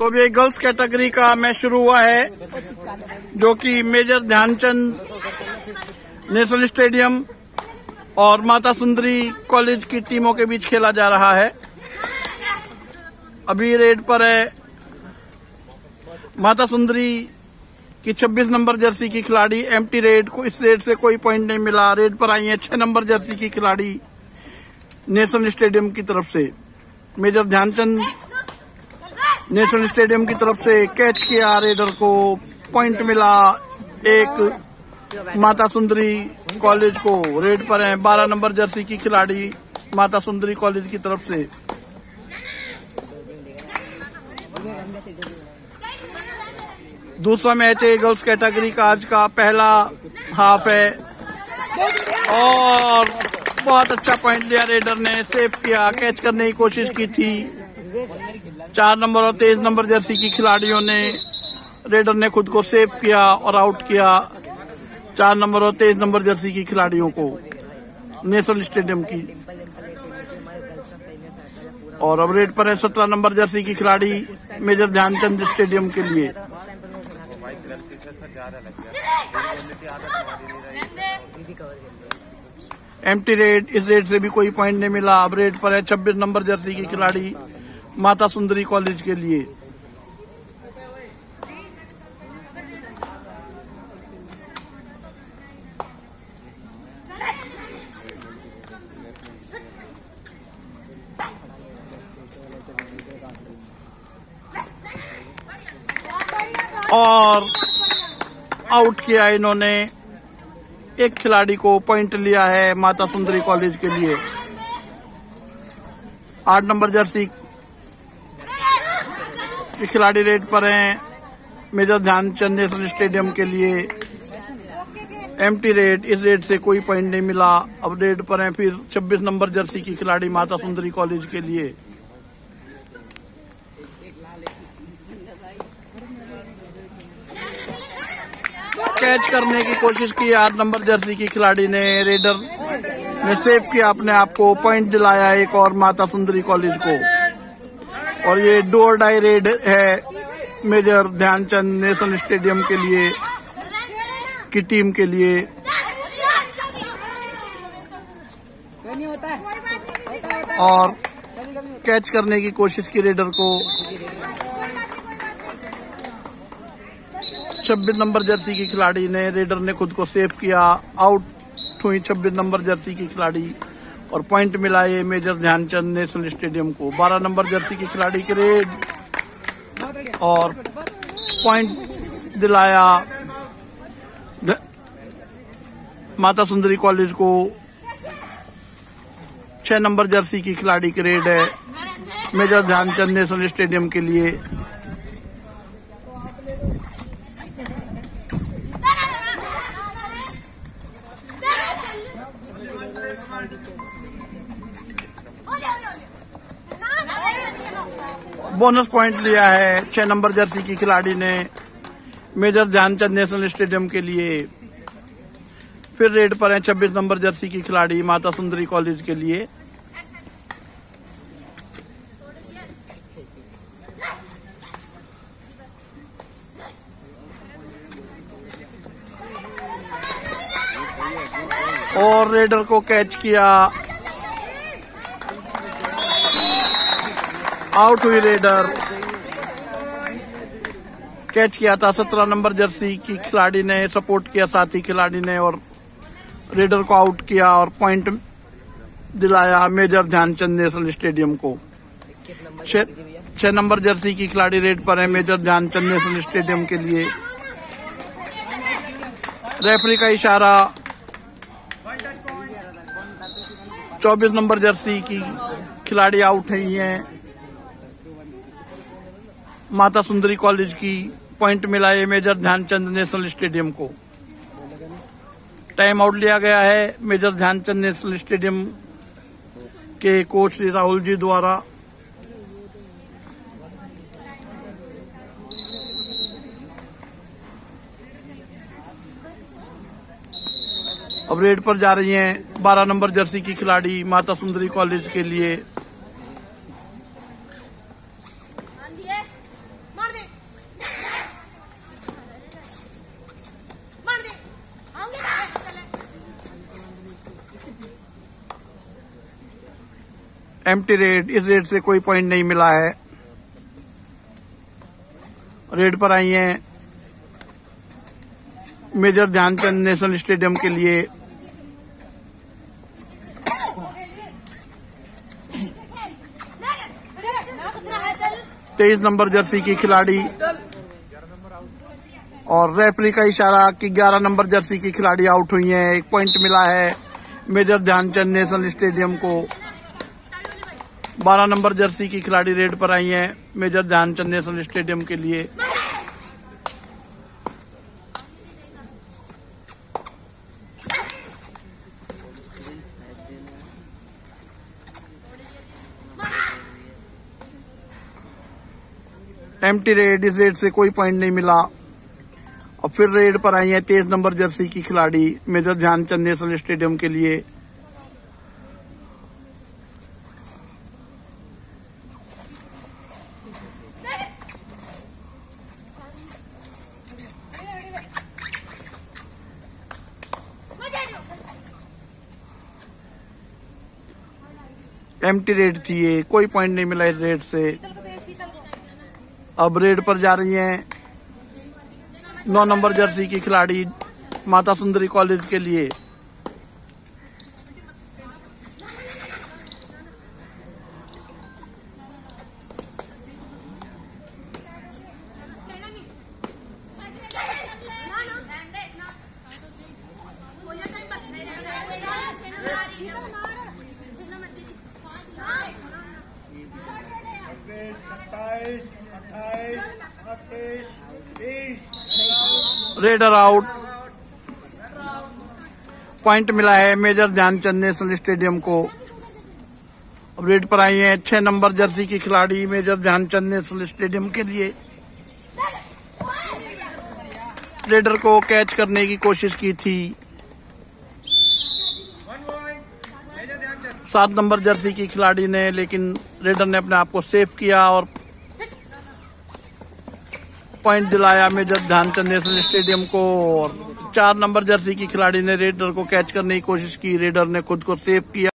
तो भी girls category का मैच शुरू हुआ है, जो कि मेजर ध्यानचंद नेशनल स्टेडियम और माता सुंदरी कॉलेज की टीमों के बीच खेला जा रहा है। अभी रेड पर है माता सुंदरी की 26 नंबर जर्सी की खिलाड़ी एमटी रेड को इस रेड से कोई पॉइंट नहीं मिला। रेड पर आई है छह नंबर जर्सी की खिलाड़ी नेशनल स्टेडियम की तरफ़ से। मेजर ध्यानचंद नेशनल स्टेडियम की तरफ़ से कैच किया रेडर को पॉइंट मिला एक माता सुंदरी कॉलेज को। रेड पर है, बारह नंबर जर्सी की खिलाड़ी माता सुंदरी कॉलेज की तरफ़ से। दूसरा मैच है गर्ल्स कैटेगरी का, आज का पहला हाफ़ है। और बहुत अच्छा पॉइंट लिया रेडर ने, सेव किया, कैच करने की कोशिश की थी। चार नंबर और तेईस नंबर जर्सी की खिलाड़ियों ने, रेडर ने खुद को सेव किया और आउट किया। चार नंबर और तेईस नंबर जर्सी की खिलाड़ियों को, नेशनल स्टेडियम की। और अब रेड पर है सत्रह नंबर जर्सी की खिलाड़ी, मेजर ध्यानचंद स्टेडियम के लिए। एमटी रेड, इस रेड से भी कोई पॉइंट नहीं मिला। अब रेड पर है छब्बीस नंबर जर्सी की खिलाड़ी माता सुंदरी कॉलेज के लिए। और आउट किया इन्होंने। एक खिलाड़ी को पॉइंट लिया है माता सुंदरी कॉलेज के लिए। आठ नंबर जर्सी के खिलाड़ी रेड पर हैं। मेजर ध्यानचंद नेशनल स्टेडियम के लिए एमटी रेड इस रेड से कोई पॉइंट नहीं मिला। अब रेड पर हैं फिर 26 नंबर जर्सी की खिलाड़ी माता सुंदरी कॉलेज के लिए। कैच करने की कोशिश की, आठ नंबर जर्सी की खिलाड़ी ने रेडर ने सेव किया अपने आप को पॉइंट दिलाया एक और माता सुंदरी कॉलेज को। और ये डोर डाई रेड है मेजर ध्यानचंद नेशनल स्टेडियम के लिए, की टीम के लिए। और कैच करने की कोशिश की रेडर को। छब्बीस नंबर जर्सी की खिलाड़ी ने रेडर ने खुद को सेव किया। आउट हुई छब्बीस नंबर जर्सी की खिलाड़ी। और पॉइंट मिला ये मेजर ध्यानचंद नेशनल स्टेडियम को। बारह नंबर जर्सी की खिलाड़ी के रेड और पॉइंट दिलाया माता सुंदरी कॉलेज को। छह नंबर जर्सी की खिलाड़ी की रेड है मेजर ध्यानचंद नेशनल स्टेडियम के लिए। बोनस पॉइंट लिया है, छह नंबर जर्सी की खिलाड़ी ने मेजर ध्यानचंद नेशनल स्टेडियम के लिए। फिर रेड पर है छब्बीस नंबर जर्सी की खिलाड़ी माता सुंदरी कॉलेज के लिए। और रेडर को कैच किया। आउट हुई रेडर। कैच किया था सत्रह नंबर जर्सी की खिलाड़ी ने, सपोर्ट किया साथी खिलाड़ी ने और रेडर को आउट किया और पॉइंट दिलाया मेजर ध्यानचंद नेशनल स्टेडियम को। छह नंबर जर्सी की खिलाड़ी रेड पर है मेजर ध्यानचंद नेशनल स्टेडियम के लिए। रेफरी का इशारा चौबीस नंबर जर्सी की खिलाड़ी आउट हुई हैं। माता सुंदरी कॉलेज की पॉइंट मिला है मेजर ध्यानचंद नेशनल स्टेडियम को। टाइम आउट लिया गया है मेजर ध्यानचंद नेशनल स्टेडियम के कोच राहुल जी द्वारा। अब रेड पर जा रही हैं 12 नंबर जर्सी की खिलाड़ी माता सुंदरी कॉलेज के लिए। एम्प्टी रेड, इस रेड से कोई पॉइंट नहीं मिला है। रेड पर आई हैं मेजर ध्यानचंद नेशनल स्टेडियम के लिए। तेईस नंबर जर्सी की खिलाड़ी और रेफरी का इशारा कि 11 नंबर जर्सी की खिलाड़ी आउट हुई हैं। एक पॉइंट मिला है मेजर ध्यानचंद नेशनल स्टेडियम को। 12 नंबर जर्सी की खिलाड़ी रेड पर आई हैं मेजर ध्यानचंद नेशनल स्टेडियम के लिए। एम्प्टी रेड इस रेड से कोई पॉइंट नहीं मिला। और फिर रेड पर आई है तेईस नंबर जर्सी की खिलाड़ी, मेजर ध्यानचंद नेशनल स्टेडियम के लिए। एम्प्टी रेड थी ये, कोई पॉइंट नहीं मिला इस रेड से। अब रेड पर जा रही हैं। नौ नंबर जर्सी की खिलाड़ी माता सुंदरी कॉलेज के लिए। सत्ताईस रेडर आउट पॉइंट मिला है मेजर ध्यानचंद नेशनल स्टेडियम को। रेड पर आई है छह नंबर जर्सी की खिलाड़ी मेजर ध्यानचंद नेशनल स्टेडियम के लिए। रेडर को कैच करने की कोशिश की थी। सात नंबर जर्सी की खिलाड़ी ने, लेकिन रेडर ने अपने आप को सेव किया और पॉइंट दिलाया मेजर ध्यानचंद नेशनल स्टेडियम को और चार नंबर जर्सी की खिलाड़ी ने रेडर को कैच करने की कोशिश की। रेडर ने खुद को सेव किया।